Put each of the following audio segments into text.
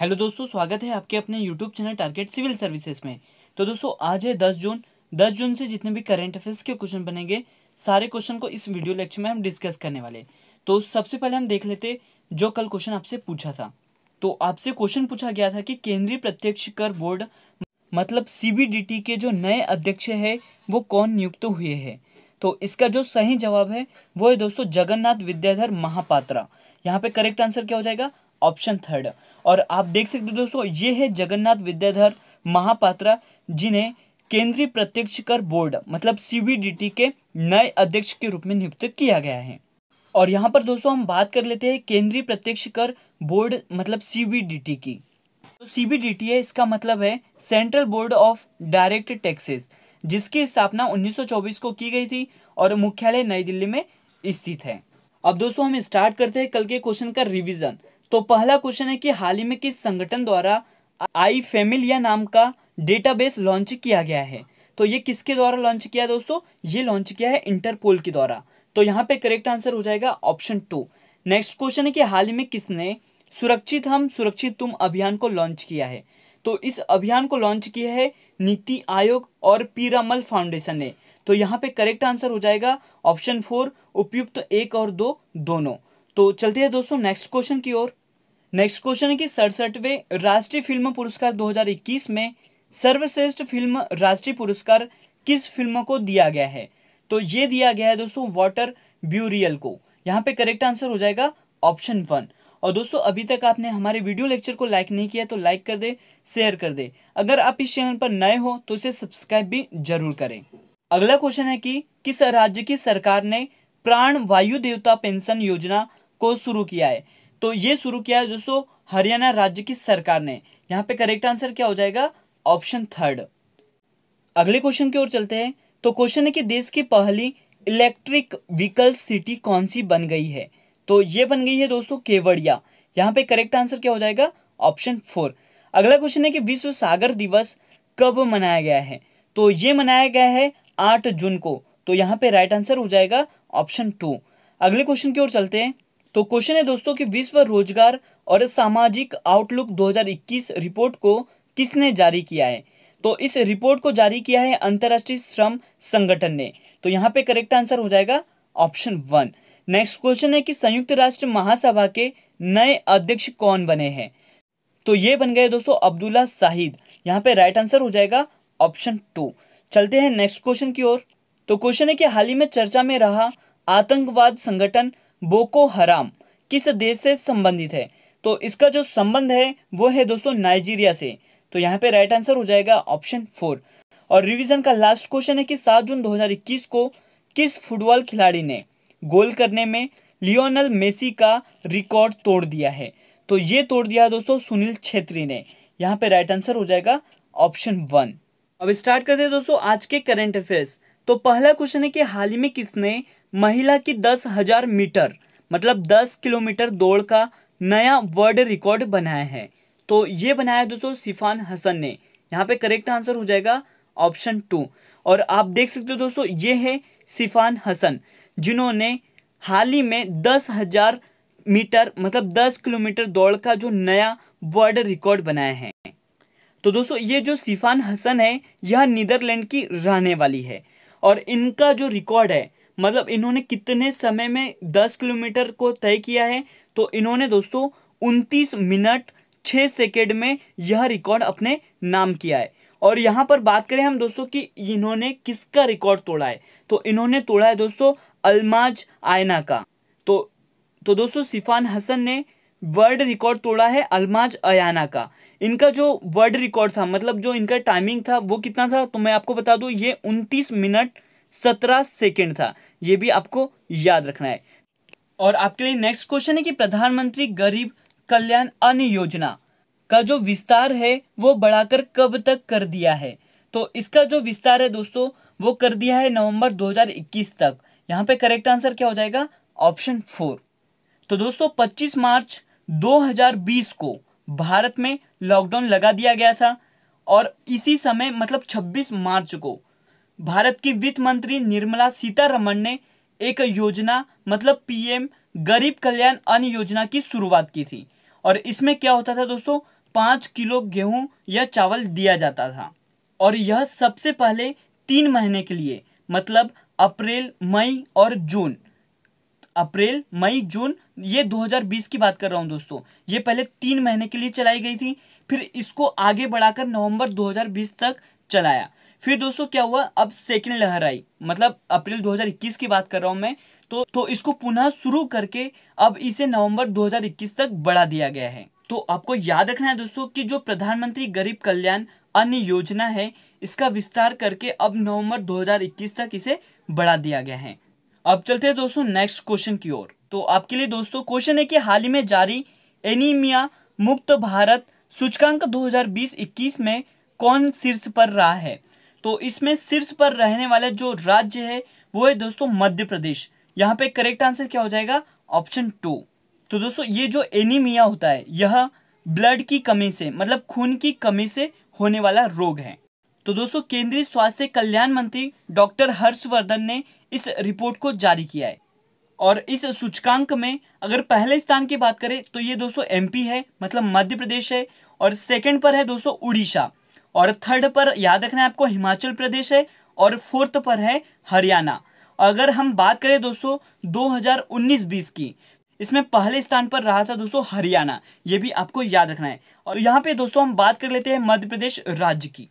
Hello दोस्तों, स्वागत है आपके अपने YouTube channel target civil services में। तो दोस्तों, आज है दस जून। दस जून से जितने भी करंट अफेयर्स के क्वेश्चन बनेंगे, सारे क्वेश्चन को इस वीडियो लेक्चर में हम डिस्कस करने वाले तो सबसे पहले हम देख लेते जो कल क्वेश्चन आपसे पूछा था। तो आपसे क्वेश्चन पूछा गया था कि केंद्रीय प्रत्यक्ष कर बोर्ड मतलब सीबीडीटी के जो नए अध्यक्ष है, वो कौन नियुक्त हुए हैं? तो इसका जो सही जवाब है, वो है दोस्तों, जगन्नाथ विद्याधर महापात्रा। यहाँ पे करेक्ट आंसर क्या हो जाएगा? Option third. और आप देख सकते हो दोस्तों, ये है जगन्नाथ विद्याधर महापात्रा, जिन्हें केंद्रीय प्रत्यक्ष कर बोर्ड मतलब सीबीडीटी के नए अध्यक्ष के रूप में नियुक्त किया गया है। और यहाँ पर दोस्तों हम बात कर लेते हैं केंद्रीय प्रत्यक्ष कर बोर्ड मतलब सीबीडीटी की। तो सीबीडीटी है, इसका मतलब है central board of direct taxes जिसकी स्थापना 1924 को की गई थी और मुख्यालय नई दिल्ली में स्थित है। अब दोस्तों हम स्टार्ट करते हैं कल के क्वेश्चन का रिवीजन तो पहला क्वेश्चन है कि हाल ही में किस संगठन द्वारा आई फैमिलिया नाम का डेटाबेस लॉन्च किया गया है? तो ये किसके द्वारा लॉन्च किया दोस्तों? ये लॉन्च किया है इंटरपोल के द्वारा। तो यहाँ पे करेक्ट आंसर हो जाएगा ऑप्शन टू नेक्स्ट क्वेश्चन है कि हाल ही में किसने सुरक्षित हम, सुरक्षित तुम अभियान को लॉन्च किया है? तो इस अभियान को लॉन्च किया है नीति आयोग और पीरामल फाउंडेशन ने। तो यहाँ पे करेक्ट आंसर हो जाएगा ऑप्शन फोर उपयुक्त तो एक और दो, दोनों. तो चलते हैं दोस्तों नेक्स्ट क्वेश्चन की ओर। नेक्स्ट क्वेश्चन है कि सड़सठवें राष्ट्रीय फ़िल्म पुरस्कार 2021 में सर्वश्रेष्ठ फ़िल्म राष्ट्रीय पुरस्कार किस फ़िल्म को दिया गया है? तो ये दिया गया है दोस्तों वाटर ब्यूरियल को। यहाँ पे करेक्ट आंसर हो जाएगा ऑप्शन वन। और दोस्तों अभी तक आपने हमारे वीडियो लेक्चर को लाइक नहीं किया तो लाइक कर दे, शेयर कर दे। अगर आप इस चैनल पर नए हो तो इसे सब्सक्राइब भी ज़रूर करें। अगला क्वेश्चन है कि किस राज्य की सरकार ने प्राण वायु देवता पेंशन योजना को शुरू किया है? तो ये शुरू किया है दोस्तों हरियाणा राज्य की सरकार ने। यहाँ पे करेक्ट आंसर क्या हो जाएगा? ऑप्शन थर्ड अगले क्वेश्चन की ओर चलते हैं। तो क्वेश्चन है कि देश की पहली इलेक्ट्रिक व्हीकल सिटी कौन सी बन गई है? तो ये बन गई है दोस्तों केवड़िया। यहाँ पे करेक्ट आंसर क्या हो जाएगा? ऑप्शन फोर अगला क्वेश्चन है कि विश्व सागर दिवस कब मनाया गया है? तो ये मनाया गया है आठ जून को। तो यहाँ पे राइट आंसर हो जाएगा ऑप्शन टू अगले क्वेश्चन की ओर चलते हैं। तो क्वेश्चन है दोस्तों कि विश्व रोज़गार और सामाजिक आउटलुक 2021 रिपोर्ट को किसने जारी किया है? तो इस रिपोर्ट को जारी किया है अंतर्राष्ट्रीय श्रम संगठन ने। तो यहाँ पे करेक्ट आंसर हो जाएगा ऑप्शन वन नेक्स्ट क्वेश्चन है कि संयुक्त राष्ट्र महासभा के नए अध्यक्ष कौन बने हैं? तो ये बन गए दोस्तों अब्दुल्ला शाहिद यहाँ पे राइट आंसर हो जाएगा ऑप्शन टू चलते हैं नेक्स्ट क्वेश्चन की ओर। तो क्वेश्चन है कि हाल ही में चर्चा में रहा आतंकवाद संगठन बोको हराम किस देश से संबंधित है? तो इसका जो संबंध है, वो है दोस्तों नाइजीरिया से। तो यहाँ पे राइट आंसर हो जाएगा ऑप्शन फोर और रिवीजन का लास्ट क्वेश्चन है कि सात जून 2021 को किस फुटबॉल खिलाड़ी ने गोल करने में लियोनल मेसी का रिकॉर्ड तोड़ दिया है? तो ये तोड़ दिया दोस्तों सुनील छेत्री ने। यहाँ पे राइट आंसर हो जाएगा ऑप्शन वन अब स्टार्ट करते हैं दोस्तों आज के करंट अफेयर्स तो पहला क्वेश्चन है कि हाल ही में किसने महिला की दस हज़ार मीटर मतलब दस किलोमीटर दौड़ का नया वर्ल्ड रिकॉर्ड बनाया है। तो ये बनाया दोस्तों सिफान हसन ने। यहाँ पे करेक्ट आंसर हो जाएगा ऑप्शन टू और आप देख सकते हो दोस्तों, ये है सिफान हसन, जिन्होंने हाल ही में दस हज़ार मीटर मतलब दस किलोमीटर दौड़ का जो नया वर्ल्ड रिकॉर्ड बनाया है। तो दोस्तों, ये जो सिफान हसन है, यह नीदरलैंड की रहने वाली है। और इनका जो रिकॉर्ड है मतलब इन्होंने कितने समय में दस किलोमीटर को तय किया है? तो इन्होंने दोस्तों उनतीस मिनट छः सेकेंड में यह रिकॉर्ड अपने नाम किया है। और यहाँ पर बात करें हम दोस्तों कि इन्होंने किसका रिकॉर्ड तोड़ा है? तो इन्होंने तोड़ा है दोस्तों अलमाज आयना का। तो तो दोस्तों सिफान हसन ने वर्ल्ड रिकॉर्ड तोड़ा है अलमाज अयाना का। इनका जो वर्ल्ड रिकॉर्ड था मतलब जो इनका टाइमिंग था, वो कितना था? तो मैं आपको बता दूँ, ये उनतीस मिनट सत्रह सेकेंड था। ये भी आपको याद रखना है। और आपके लिए नेक्स्ट क्वेश्चन है कि प्रधानमंत्री गरीब कल्याण अन्न योजना का जो विस्तार है, वो बढ़ाकर कब तक कर दिया है? तो इसका जो विस्तार है दोस्तों, वो कर दिया है नवंबर 2021 तक। यहाँ पे करेक्ट आंसर क्या हो जाएगा? ऑप्शन फोर तो दोस्तों 25 मार्च 2020 को भारत में लॉकडाउन लगा दिया गया था और इसी समय मतलब 26 मार्च को भारत की वित्त मंत्री निर्मला सीतारमण ने एक योजना मतलब पीएम गरीब कल्याण अन्न योजना की शुरुआत की थी। और इसमें क्या होता था दोस्तों? पाँच किलो गेहूँ या चावल दिया जाता था। और यह सबसे पहले तीन महीने के लिए मतलब अप्रैल, मई और जून। अप्रैल, मई, जून, ये 2020 की बात कर रहा हूँ दोस्तों। ये पहले तीन महीने के लिए चलाई गई थी, फिर इसको आगे बढ़ाकर नवंबर 2020 तक चलाया। फिर दोस्तों क्या हुआ? अब सेकेंड लहर आई। मतलब अप्रैल 2021 की बात कर रहा हूँ मैं तो तो इसको पुनः शुरू करके अब इसे नवंबर 2021 तक बढ़ा दिया गया है। तो आपको याद रखना है दोस्तों कि जो प्रधानमंत्री गरीब कल्याण अन्य योजना है, इसका विस्तार करके अब नवंबर 2021 तक इसे बढ़ा दिया गया है। अब चलते हैं दोस्तों नेक्स्ट क्वेश्चन की ओर। तो आपके लिए दोस्तों क्वेश्चन है कि हाल ही में जारी एनीमिया मुक्त भारत सूचकांक 2020-21 में कौन शीर्ष पर रहा है? तो इसमें शीर्ष पर रहने वाला जो राज्य है, वो है दोस्तों मध्य प्रदेश। यहाँ पे करेक्ट आंसर क्या हो जाएगा? ऑप्शन टू तो दोस्तों, ये जो एनीमिया होता है, यह ब्लड की कमी से मतलब खून की कमी से होने वाला रोग है। तो दोस्तों, केंद्रीय स्वास्थ्य कल्याण मंत्री डॉक्टर हर्षवर्धन ने इस रिपोर्ट को जारी किया है। और इस सूचकांक में अगर पहले स्थान की बात करें तो ये दोस्तों एमपी है मतलब मध्य प्रदेश है, और सेकंड पर है दोस्तों उड़ीसा। और थर्ड पर याद रखना है आपको, हिमाचल प्रदेश है और फोर्थ पर है हरियाणा। अगर हम बात करें दोस्तों 2019-20 की, इसमें पहले स्थान पर रहा था दोस्तों हरियाणा, ये भी आपको याद रखना है। और यहाँ पे दोस्तों हम बात कर लेते हैं मध्य प्रदेश राज्य की,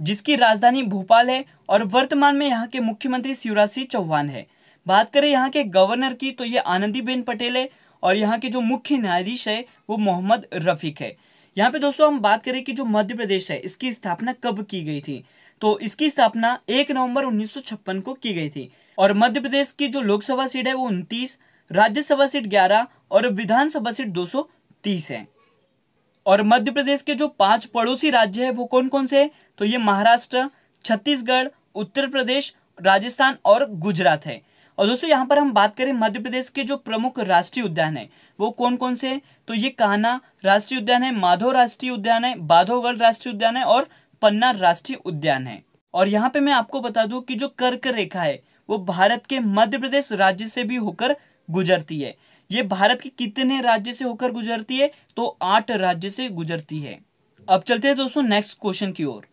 जिसकी राजधानी भोपाल है और वर्तमान में यहाँ के मुख्यमंत्री शिवराज सिंह चौहान है। बात करें यहाँ के गवर्नर की तो ये आनंदीबेन पटेल है और यहाँ के जो मुख्य न्यायाधीश है, वो मोहम्मद रफीक है। यहाँ पे दोस्तों हम बात करें कि जो मध्य प्रदेश है, इसकी स्थापना कब की गई थी? तो इसकी स्थापना एक नवंबर उन्नीस सौ छप्पन को की गई थी और मध्य प्रदेश की जो लोकसभा सीट है वो उनतीस, राज्यसभा सीट ग्यारह और विधानसभा सीट दो सौ तीस है। और मध्य प्रदेश के जो पाँच पड़ोसी राज्य है, वो कौन कौन से है? तो ये महाराष्ट्र, छत्तीसगढ़, उत्तर प्रदेश, राजस्थान और गुजरात है। और दोस्तों, यहाँ पर हम बात करें मध्य प्रदेश के जो प्रमुख राष्ट्रीय उद्यान है, वो कौन कौन से हैं? तो ये कान्हा राष्ट्रीय उद्यान है, माधव राष्ट्रीय उद्यान है बाधोगढ़ राष्ट्रीय उद्यान है और पन्ना राष्ट्रीय उद्यान है। और यहाँ पे मैं आपको बता दूँ कि जो कर्क रेखा है, वो भारत के मध्य प्रदेश राज्य से भी होकर गुजरती है। ये भारत के कितने राज्य से होकर गुजरती है? तो आठ राज्य से गुजरती है। अब चलते हैं दोस्तों नेक्स्ट क्वेश्चन की ओर।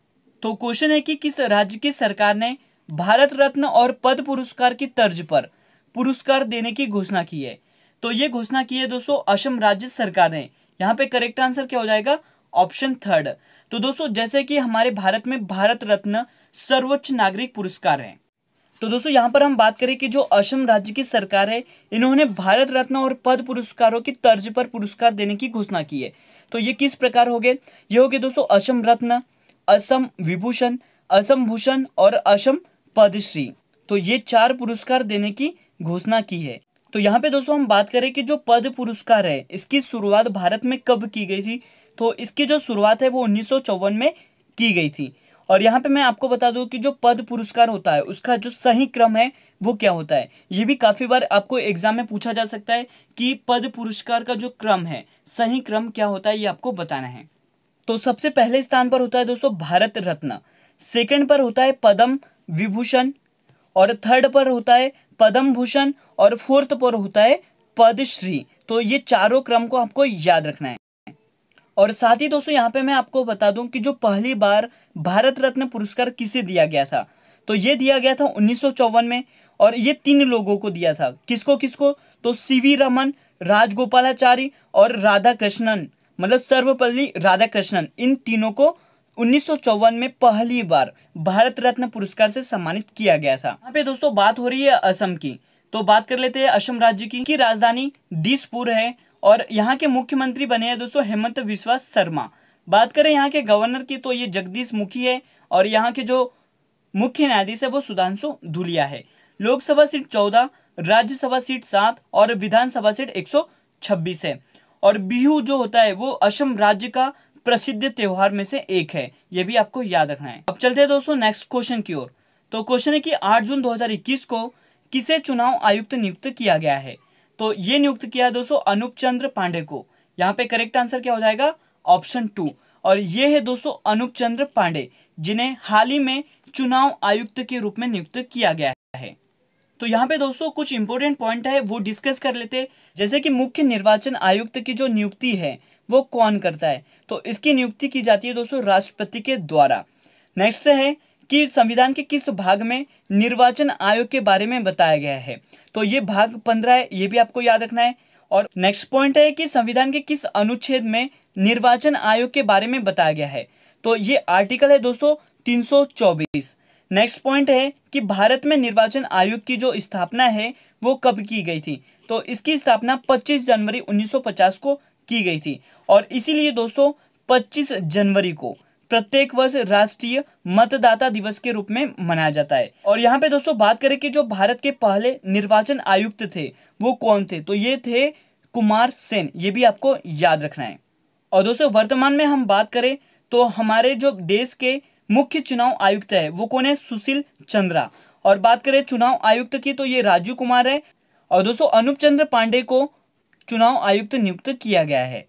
तो क्वेश्चन है कि किस राज्य की सरकार ने भारत रत्न और पद पुरस्कार की तर्ज पर पुरस्कार देने की घोषणा की है। तो ये घोषणा की है दोस्तों, असम राज्य सरकार ने। यहाँ पे करेक्ट आंसर क्या हो जाएगा? ऑप्शन थर्ड तो दोस्तों, जैसे कि हमारे भारत में भारत रत्न सर्वोच्च नागरिक पुरस्कार है। तो दोस्तों, यहाँ पर हम बात करें कि जो असम राज्य की सरकार है, इन्होंने भारत रत्न और पद पुरस्कारों की तर्ज पर पुरस्कार देने की घोषणा की है। तो ये किस प्रकार हो गए? ये हो गए दोस्तों, असम रत्न, असम विभूषण, असम भूषण और असम पदश्री तो ये चार पुरस्कार देने की घोषणा की है। तो यहाँ पे दोस्तों हम बात करें कि जो पद पुरस्कार है, इसकी शुरुआत भारत में कब की गई थी? तो इसकी जो शुरुआत है वो उन्नीस सौ चौवन में की गई थी। और यहाँ पे मैं आपको बता दूँ कि जो पद पुरस्कार होता है, उसका जो सही क्रम है, वो क्या होता है? ये भी काफ़ी बार आपको एग्ज़ाम में पूछा जा सकता है कि पद पुरस्कार का जो क्रम है, सही क्रम क्या होता है, ये आपको बताना है। तो सबसे पहले स्थान पर होता है दोस्तों भारत रत्न। सेकंड पर होता है पद्म। विभूषण, और थर्ड पर होता है पद्म भूषण और फोर्थ पर होता है पदश्री तो ये चारों क्रम को आपको याद रखना है। और साथ ही दोस्तों, यहाँ पे मैं आपको बता दूँ कि जो पहली बार भारत रत्न पुरस्कार किसे दिया गया था तो ये दिया गया था उन्नीस सौ चौवन में, और ये तीन लोगों को दिया था। किसको किसको? तो सीवी रमन, राजगोपालाचारी और राधा कृष्णन मतलब सर्वपल्ली राधा कृष्णन इन तीनों को उन्नीस सौ चौवन में पहली बार भारत रत्न पुरस्कार से सम्मानित किया गया था। यहाँ पे दोस्तों बात हो रही है असम की। तो बात कर लेते हैं असम राज्य की, की राजधानी दिसपुर है और यहाँ के मुख्यमंत्री बने हैं दोस्तों हेमंत विश्वास शर्मा। बात करें यहाँ के गवर्नर की तो ये जगदीश मुखी है और यहाँ के जो मुख्य न्यायाधीश है वो सुधांशु धुलिया है। लोकसभा सीट चौदह राज्यसभा सीट सात और विधानसभा सीट एक सौ छब्बीस है। और बिहू जो होता है वो असम राज्य का प्रसिद्ध त्योहार में से एक है, ये भी आपको याद रखना है। अब चलते हैं दोस्तों नेक्स्ट क्वेश्चन की ओर। तो क्वेश्चन है कि 8 जून 2021 को किसे चुनाव आयुक्त नियुक्त किया गया है? तो ये नियुक्त किया है दोस्तों अनूप चंद्र पांडे को। यहाँ पे करेक्ट आंसर क्या हो जाएगा? ऑप्शन टू और ये है दोस्तों अनूप चंद्र पांडे, जिन्हें हाल ही में चुनाव आयुक्त के रूप में नियुक्त किया गया है। तो यहाँ पे दोस्तों कुछ इंपॉर्टेंट पॉइंट है, वो डिस्कस कर लेते जैसे कि मुख्य निर्वाचन आयुक्त की जो नियुक्ति है, वो कौन करता है? तो इसकी नियुक्ति की जाती है दोस्तों राष्ट्रपति के द्वारा। नेक्स्ट है कि संविधान के किस भाग में निर्वाचन आयोग के बारे में बताया गया है। तो ये भाग पंद्रह है, ये भी आपको याद रखना है। और नेक्स्ट पॉइंट है कि संविधान के किस अनुच्छेद में निर्वाचन आयोग के बारे में बताया गया है। तो ये आर्टिकल है दोस्तों 324 नेक्स्ट पॉइंट है कि भारत में निर्वाचन आयोग की जो स्थापना है, वो कब की गई थी? तो इसकी स्थापना 25 जनवरी 1950 को की गई थी। और इसीलिए दोस्तों 25 जनवरी को प्रत्येक वर्ष राष्ट्रीय मतदाता दिवस के रूप में मनाया जाता है। और यहाँ पे दोस्तों बात करें कि जो भारत के पहले निर्वाचन आयुक्त थे, वो कौन थे? तो ये थे कुमार सेन, ये भी आपको याद रखना है। और दोस्तों, वर्तमान में हम बात करें तो हमारे जो देश के मुख्य चुनाव आयुक्त है। वो कौन है? सुशील चंद्रा। और बात करें चुनाव आयुक्त की तो ये राजू कुमार है। और दोस्तों, अनुप चंद्र पांडे को चुनाव आयुक्त नियुक्त किया गया है।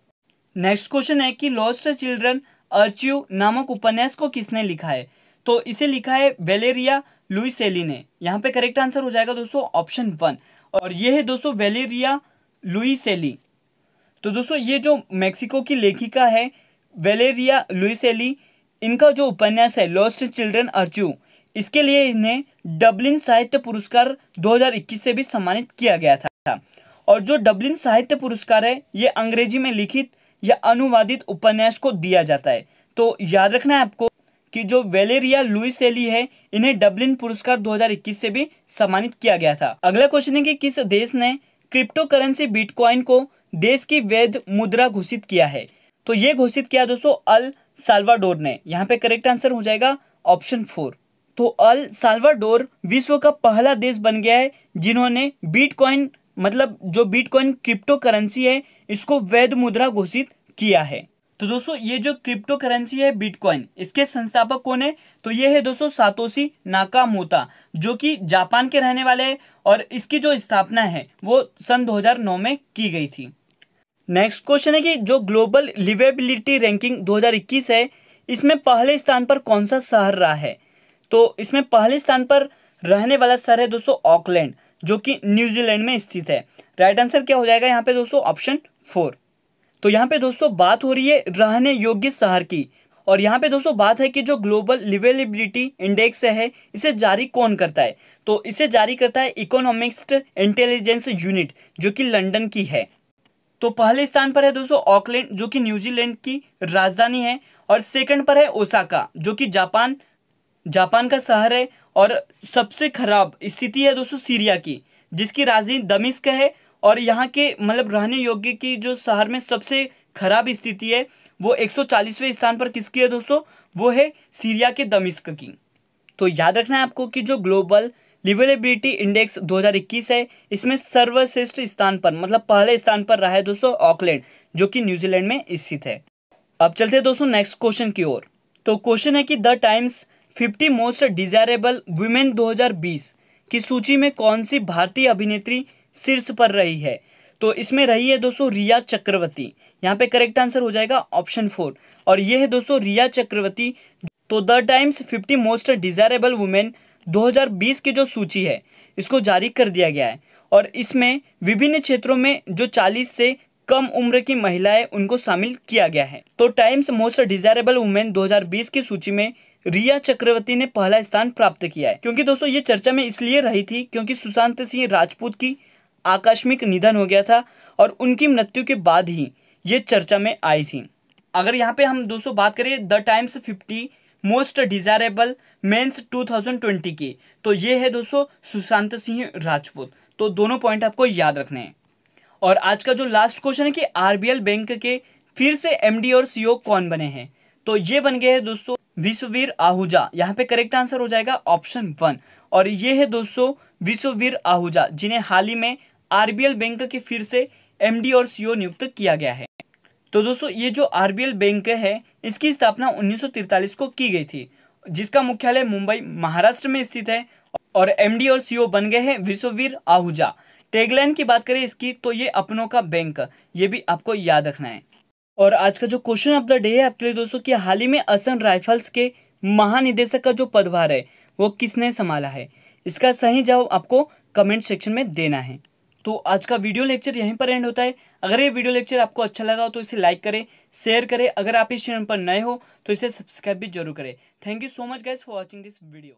नेक्स्ट क्वेश्चन है कि लॉस्ट चिल्ड्रन अर्च्यू नामक उपन्यास को किसने लिखा है? तो इसे लिखा है वेलेरिया लुइसेली ने यहाँ पे करेक्ट आंसर हो जाएगा दोस्तों, ऑप्शन वन। और ये है दोस्तों, वेलेरिया लुइसेली। तो दोस्तों, ये जो मेक्सिको की लेखिका है, वेलेरिया लुइसेली इनका जो उपन्यास है लॉस्ट चिल्ड्रन अर्च्यू इसके लिए इन्हें डबलिन साहित्य पुरस्कार 2021 से भी सम्मानित किया गया था। और जो डबलिन साहित्य पुरस्कार है, ये अंग्रेज़ी में लिखित या अनुवादित उपन्यास को दिया जाता है। तो याद रखना है आपको कि जो वेलेरिया लुइसेली है, इन्हें डबलिन पुरस्कार 2021 से भी सम्मानित किया गया था। अगला क्वेश्चन है कि किस देश ने क्रिप्टो करेंसी बिटकॉइन को देश की वैध मुद्रा घोषित किया है? तो ये घोषित किया दोस्तों, अल साल्वाडोर ने। यहाँ पे करेक्ट आंसर हो जाएगा ऑप्शन फोर तो अल साल्वाडोर विश्व का पहला देश बन गया है जिन्होंने बिटकॉइन मतलब जो बिटकॉइन क्रिप्टो करेंसी है, इसको वैध मुद्रा घोषित किया है। तो दोस्तों, ये जो क्रिप्टो करेंसी है बिटकॉइन इसके संस्थापक कौन है? तो ये है दोस्तों सातोशी नाकामोता, जो कि जापान के रहने वाले हैं और इसकी जो स्थापना है, वो सन 2009 में की गई थी। नेक्स्ट क्वेश्चन है कि जो ग्लोबल लिवेबिलिटी रैंकिंग 2021 है, इसमें पहले स्थान पर कौन सा शहर रहा है? तो इसमें पहले स्थान पर रहने वाला शहर है दोस्तों ऑकलैंड, जो कि न्यूजीलैंड में स्थित है। राइट आंसर क्या हो जाएगा यहाँ पे दोस्तों? ऑप्शन फोर तो यहाँ पे दोस्तों बात हो रही है रहने योग्य शहर की। और यहाँ पे दोस्तों बात है कि जो ग्लोबल लिवेलिबिलिटी इंडेक्स है, इसे जारी कौन करता है? तो इसे जारी करता है इकोनॉमिक्स इंटेलिजेंस यूनिट जो कि लंदन की है। तो पहले स्थान पर है दोस्तों ऑकलैंड, जो कि न्यूजीलैंड की राजधानी है, और सेकंड पर है ओसाका, जो कि जापान जापान का शहर है, और सबसे खराब स्थिति है दोस्तों सीरिया की, जिसकी राजधानी दमिश्क है, और यहाँ के मतलब रहने योग्य की जो शहर में सबसे खराब स्थिति है, वो एक स्थान पर किसकी है दोस्तों? वो है सीरिया के दमिश्क की। तो याद रखना है आपको कि जो ग्लोबल लिवेलेबिलिटी इंडेक्स 2021 है। इसमें सर्वश्रेष्ठ स्थान पर मतलब पहले स्थान पर रहा है दोस्तों ऑकलैंड जो कि न्यूजीलैंड में स्थित है। अब चलते हैं दोस्तों नेक्स्ट क्वेश्चन की ओर। तो क्वेश्चन है कि the Times 50 most desirable women 2020 की सूची में कौन सी भारतीय अभिनेत्री शीर्ष पर रही है? तो इसमें रही है दोस्तों रिया चक्रवर्ती। यहाँ पे करेक्ट आंसर हो जाएगा ऑप्शन फोर और ये है दोस्तों रिया चक्रवर्ती तो the Times 50 most desirable women 2020 की जो सूची है, इसको जारी कर दिया गया है। और इसमें विभिन्न क्षेत्रों में जो 40 से कम उम्र की महिलाएँ, उनको शामिल किया गया है। तो टाइम्स मोस्ट डिजायरेबल वुमेन 2020 की सूची में रिया चक्रवर्ती ने पहला स्थान प्राप्त किया है। क्योंकि दोस्तों, ये चर्चा में इसलिए रही थी क्योंकि सुशांत सिंह राजपूत की आकस्मिक निधन हो गया था और उनकी मृत्यु के बाद ही ये चर्चा में आई थी। अगर यहाँ पे हम दोस्तों बात करें, the Times fifty most desirable mens 2020 की। तो ये है दोस्तों सुशांत सिंह राजपूत। तो दोनों पॉइंट आपको याद रखने हैं। और आज का जो लास्ट क्वेश्चन है कि आरबीएल बैंक के फिर से एमडी और सीईओ कौन बने हैं? तो ये बन गए हैं दोस्तों विश्ववीर आहूजा। यहाँ पे करेक्ट आंसर हो जाएगा ऑप्शन वन और ये है दोस्तों विश्ववीर आहूजा, जिन्हें हाल ही में आरबीएल बैंक के फिर से एमडी और सीईओ नियुक्त किया गया है। तो दोस्तों, ये जो आरबीएल बैंक है, इसकी स्थापना 1943 को की गई थी, जिसका मुख्यालय मुंबई, महाराष्ट्र में स्थित है और एमडी और सीईओ बन गए हैं विश्ववीर आहूजा। टैगलाइन की बात करें इसकी तो ये अपनों का बैंक, ये भी आपको याद रखना है। और आज का जो क्वेश्चन ऑफ़ द डे है आपके लिए दोस्तों, कि हाल ही में असम राइफल्स के महानिदेशक का जो पदभार है, वो किसने संभाला है? इसका सही जवाब आपको कमेंट सेक्शन में देना है। तो आज का वीडियो लेक्चर यहीं पर एंड होता है। अगर ये वीडियो लेक्चर आपको अच्छा लगा हो तो इसे लाइक करें शेयर करें। अगर आप इस चैनल पर नए हो तो इसे सब्सक्राइब भी ज़रूर करें। Thank you so much guys for watching this video